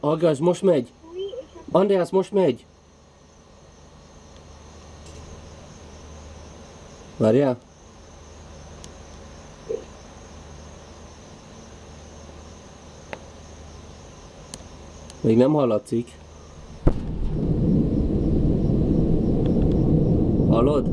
Agaz, most megy. Andreas, most megy. Várjál. Még nem hallatszik. Hallod?